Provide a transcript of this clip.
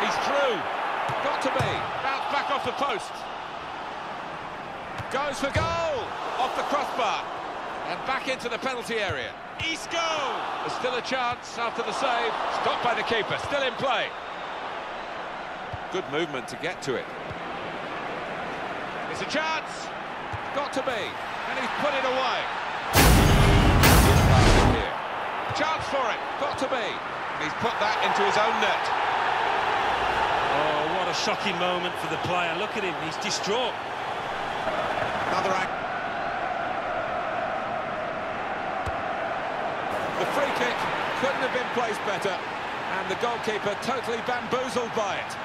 He's through. Got to be. Bounce back off the post. Goes for goal. Off the crossbar. And back into the penalty area. Isco! There's still a chance after the save. Stopped by the keeper. Still in play. Good movement to get to it. It's a chance. Got to be. And he's put it away. Chance for it. Got to be. He's put that into his own net. Shocking moment for the player. Look at him, he's distraught. Another act. The free kick couldn't have been placed better, and the goalkeeper totally bamboozled by it.